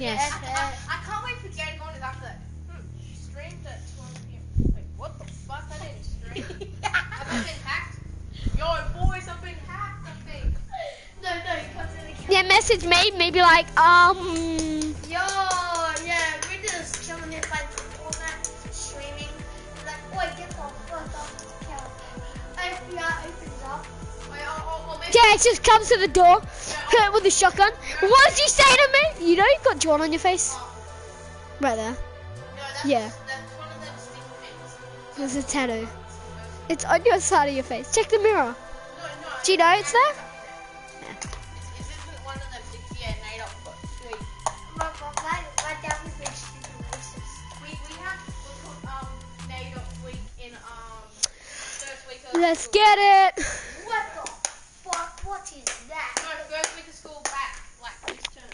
Yes. I, I, I can't wait for Gary Gordon after that. Hmm, she streamed at 12 p.m. Like, what the fuck? I didn't stream. Have I been hacked? Yo, boys, I've been hacked, I think. No, no, you can't say the Yeah, message me, maybe like, um, Yo, It just comes to the door, hit it with a shotgun. What did you say to me? You know you've got drawn on your face? Right there. Yeah. That's one of them stick things. There's a tattoo. It's on your side of your face. Check the mirror. Do you know it's there? Let's get it. What the fuck? What is that? No, first week of school back, like, this term.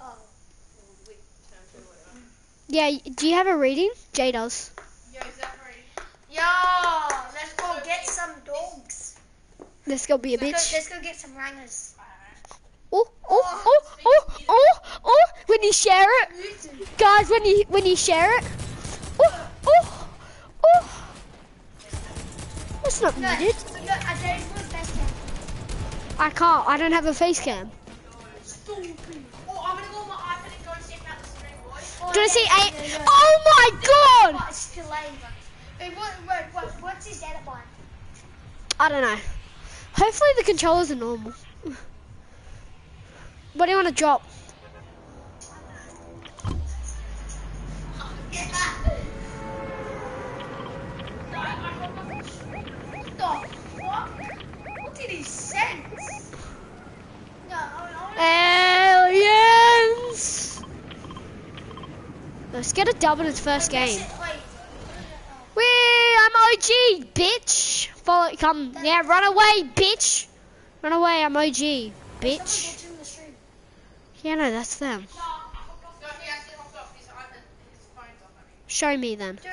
Oh. Or week, term two, whatever. Yeah, do you have a reading? Jay does. Yo, is that ready? Yo, let's go get some dogs. Let's go be a Let's go, bitch. let's go get some rangers. Oh, oh, oh, oh, oh, oh, oh, oh, when you share it. Guys, when you when you share it. Oh, oh, oh. That's not No, I can't. I don't have a face cam. Oh, gonna Do you see eight? yeah, yeah. Oh my god! It's. Wait, what, what's edit? I don't know. Hopefully the controllers are normal. What do you want to drop? The Aliens! Let's get a dub in its first game. Wee, I'm OG, bitch. Follow, come, yeah, run away, bitch. Run away, I'm OG, bitch. the. Yeah, no, that's them. Show me then. Dude.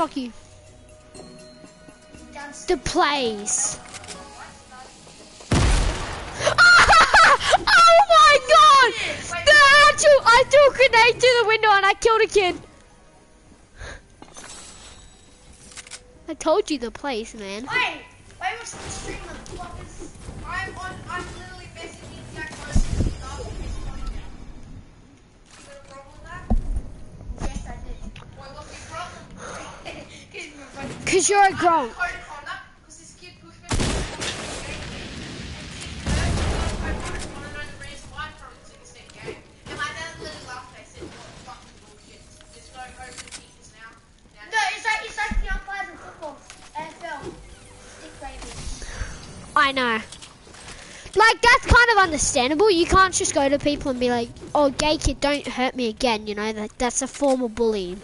Fuck you. The place. oh my god! The actual, I threw a grenade through the window and I killed a kid. I told you the place, man. Wait, the stream? I'm on, I'm football. NFL. Dick Ravens. I know. Like that's kind of understandable. You can't just go to people and be like, "Oh, gay kid, don't hurt me again." You know that that's a form of bullying.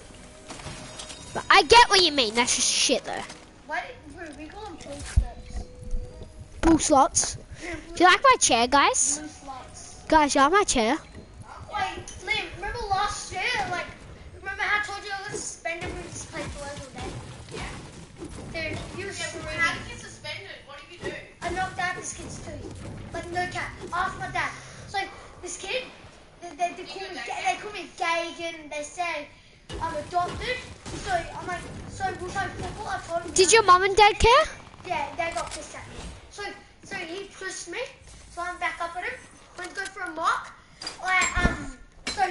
But I get what you mean. That's just shit though. What? Bro, we call them blue slots. Bull slots. Do you like my chair, guys? Blue slots. Guys, you like my chair? Wait, Liam, remember last year? Like, remember how I told you I was suspended when we just played below all day? yeah. Dude, you were Yeah, screwed. how did you get suspended? What did you do? I knocked out this kid's tooth. Like, no cat. Ask my dad. So, this kid, they, they, they, call, me, Ga- they call me Gagan. They say I'm adopted. So, I'm like, so we play football. I told him. Did your mum and dad care? Yeah, they got pissed at me. So, so he pushed me. So I'm back up at him. Went to go for a mark. I um, so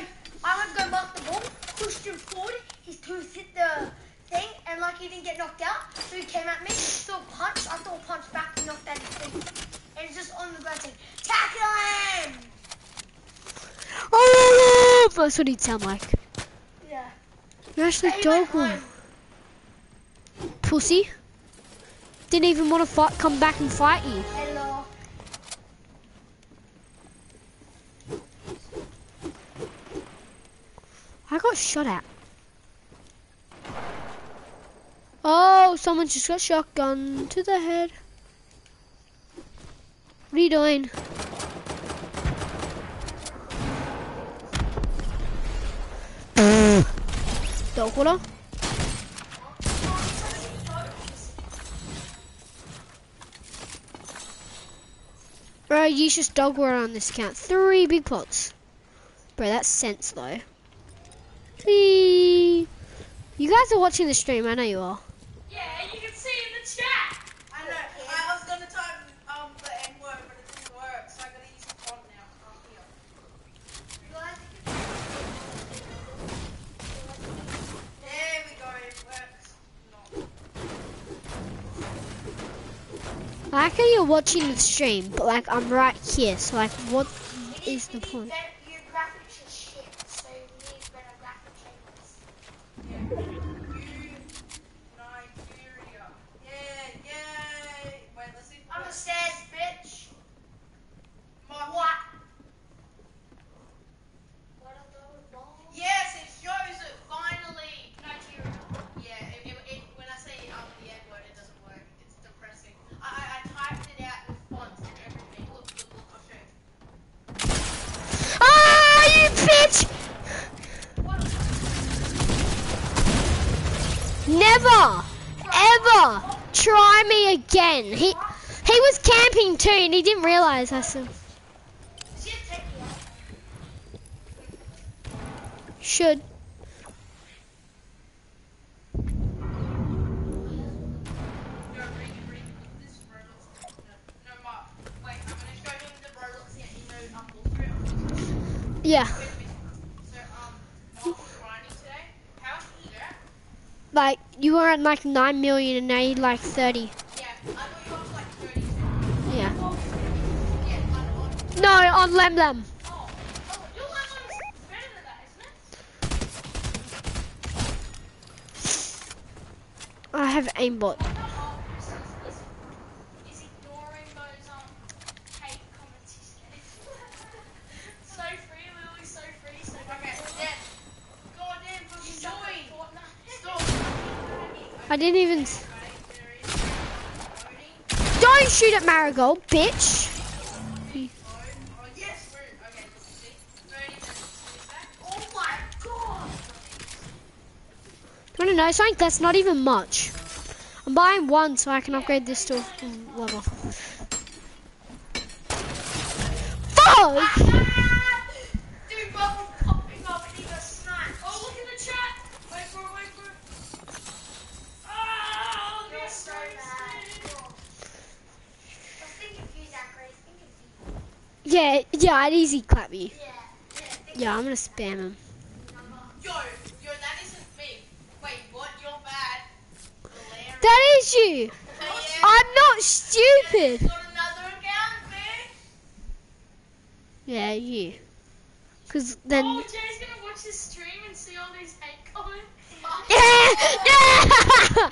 I went to go mark the ball. Pushed him forward. His tooth hit the thing, and like he didn't get knocked out, so he came at me. Threw a punch. I threw a punch back and knocked out his tooth. And it's just on the ground saying, "Tackle him!" Oh, that's what he'd sound like. Yeah. You're actually He went dog home. pussy. Didn't even want to fight, come back and fight you. Hello. I got shot at. Oh, someone just got shotgun to the head. What are you doing? Bro, use just dog water on this account. Three big pots. Bro, that's sense though. Whee! You guys are watching the stream, I know you are. Like how you're watching the stream, but like I'm right here, so like what is the point? need better- Your graphics are shit, so you need better graphics changes. Yeah. You, Nigeria. Yeah, yay. Wait, let's see. I'm a stairs, bitch. My- What? What are those balls? Yes, it shows it finally. Nigeria. Yeah, it, it, it, when I say um, the N word, it doesn't work. It's depressing. I, I, I typed it out with fonts and everything. Look, look, look, I'll show you. Ah, you bitch! Never, ever try He he was camping too, and he didn't realize I said should. Yeah, like you were at like nine million, and now you're like thirty. Yeah, I thought you were up to like 32. Yeah. Yeah, I'm on. No, on Lem Lem. I have aimbot. I didn't even. Don't shoot at Marigold, bitch. Yes, we're okay. See, 30 minutes. Is that? My god! I don't know, something that's not even much. I'm buying one so I can upgrade this to level. Fuck! Dude, bubble popping up and he got sniped. Oh, look in the chat. Wait for it, wait for it. Oh, You're this so so bad. I think of you, Zachary. Think of Yeah, yeah, I'd easy clap you. you. Yeah. Yeah. Yeah, I'm gonna spam him. Yo, yo, that isn't me. Wait, what? You're bad. Hilarious. That is you! Yeah. I'm not stupid! Got another account. Yeah, you. Cause then. Oh, Jay's gonna watch this stream and see all these hate comments. Yeah! No, Yeah!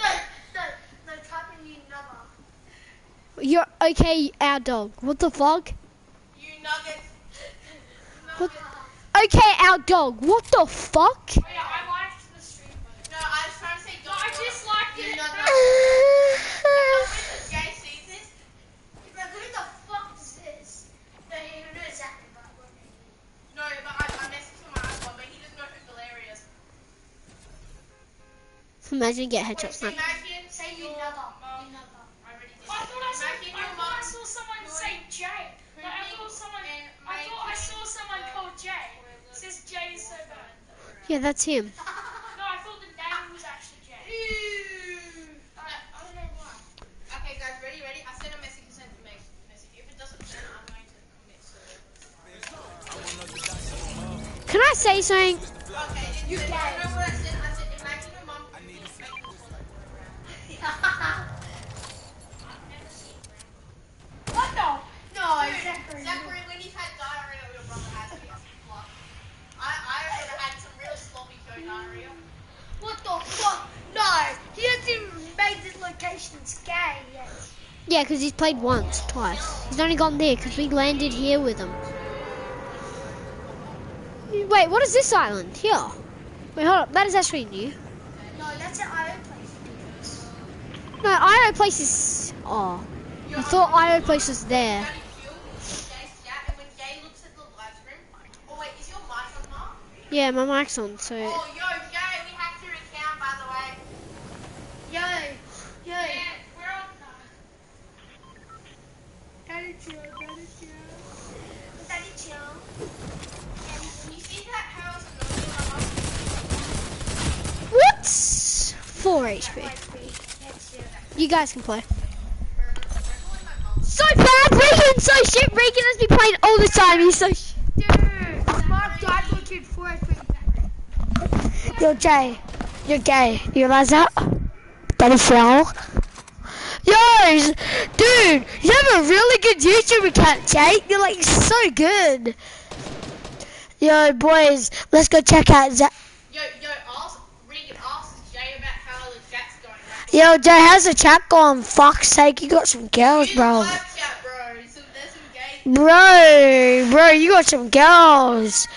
no, no, type in you number. You're okay, our dog. What the fuck? You nuggets. What? Okay, our dog. What the fuck? Oh, yeah, I liked the stream. No, I was trying to say. No, I just liked it. No, no. Jay sees this. Jay. It says Jay is so bad. Yeah, that's him. No, I thought the name was actually Jay. I, I don't know why. Okay, guys, ready, ready? I sent a message to send to Message. If it doesn't send, I'm going to commit suicide. Can I say something? Okay, you can. Yeah, because he's played once, twice. He's only gone there because we landed here with him. Wait, what is this island? Here. Wait, hold up. That is actually new. No, that's an IO place. No, IO Place is. Oh. I thought IO Place was there. Daddy Jill, Jay's chat, and when Jay looks at the live stream, oh wait, is your mic on, Mark? Yeah, my mic's on, so. Oh, yo, Jay, we hacked your account, by the way. Yo, yo. Yeah, we're on Daddy chill, daddy chill. Daddy chill. Can you see that how it's annoying? I'm What? 4 HP. You guys can play. So bad! Regan's so shit! Regan has been playing all the time. He's so sh- Dude, Mark died for kid four HP. Yo, Jay. You're gay. You realize that? That is Phil. Yo, dude, you have a really good YouTube account, Jake. You're like so good. Yo, boys, let's go check out Zach. Yo, yo, ask, Regan, ask Jay about how the chat's going. Right? Yo, Jay, how's the chat going? Fuck's sake, you got some girls, bro. chat, bro. Some, some. Bro, bro, you got some girls.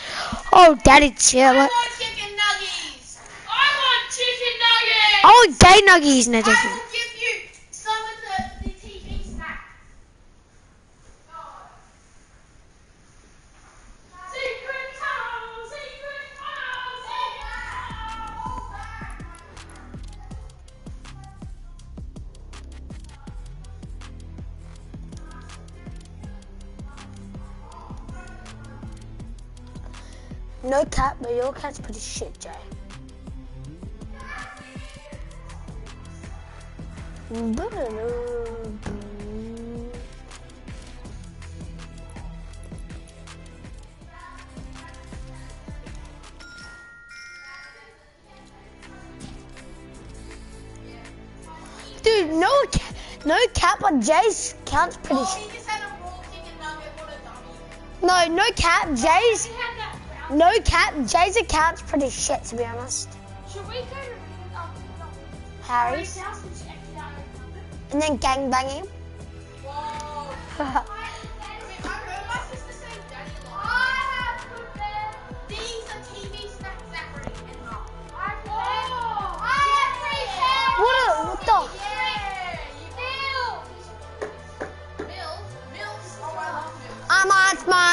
Oh, daddy, chill. I want chicken nuggets. I want chicken nuggets! want gay nuggies, no different. Your cat's pretty shit, Jay. Dude, no cat, no cat, but Jay's count's pretty. Oh, Sh- he just had a raw chicken nugget. What a dummy. no, no cat, Jay's. No cat, Jay's account's pretty shit to be honest. Should we go to um, Harry's. Harry's house and check it out? And then gangbang him. Whoa. I mean, I heard my sister say daddy a lot. I have put them. These are TV snack Zachary and Mark. I put them. I have three shells. What what the? Yeah, Bill. you Mills. Mills. Oh, I love Mills. I'm on my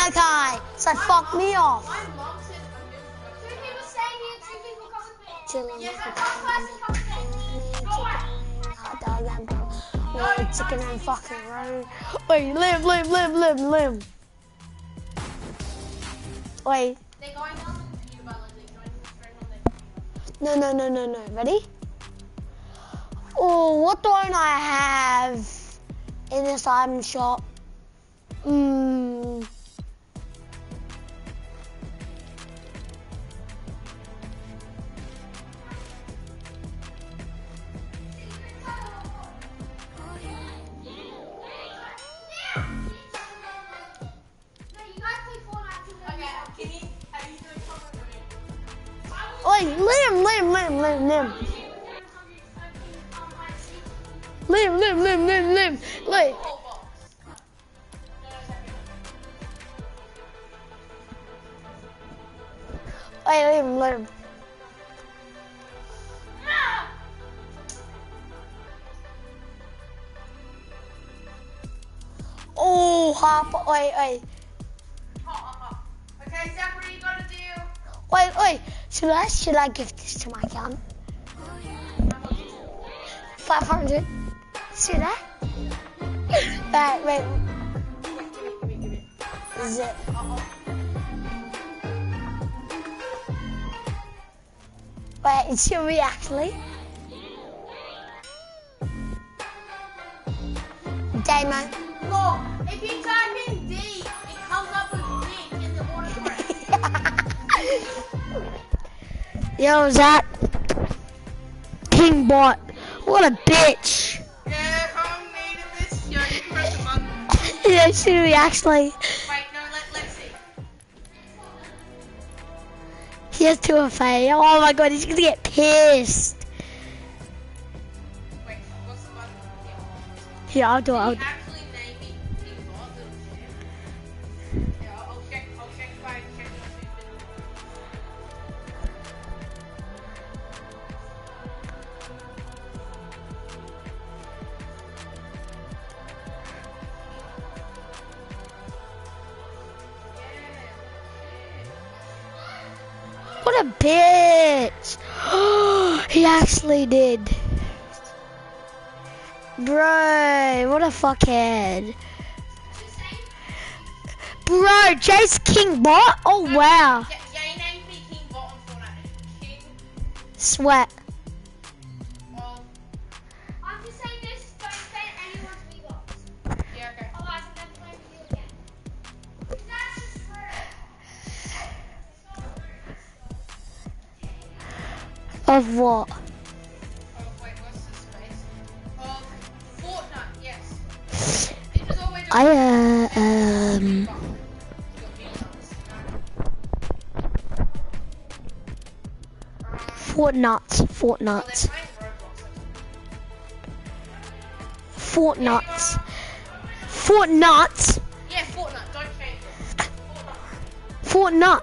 so fuck me off. Chillin' with one person coming there. Go away. hot dog and bro. No chicken and fucking roll. Wait. Wait, no, no, no, no, no. Ready? Oh, what don't I have in this item shop? Mmm. Wait, limb, limb, limb, limb, limb. Limb, limb, limb, limb, limb. Wait. Whole box. No, no, Zachary. Hop. Wait, wait. Hot, hot, hot. Okay, Zachary, you got a deal. Wait, wait. Should I, should I give this to my account? 500. Should I? Wait, wait. Is it? Wait, should we actually? Demo. Look, if you type in D, it comes up with Nick in the autocorrect. Yo, Zach. King bot. What a bitch. Yeah, I'm native this. Yeah, you can press the button. Yeah, should we actually? Wait, no, let, let's see. He has two of a. Oh my god, he's gonna get pissed. Wait, what's the button? Yeah. I'll do it. I'll Can you Bro, what a fuckhead. Bro, Jace King bot? Oh wow. Yeah, yeah, he I uh um Fortnite. Fortnite. Fortnite. Fortnite. Yeah, Fortnite, don't change it. Fortnite.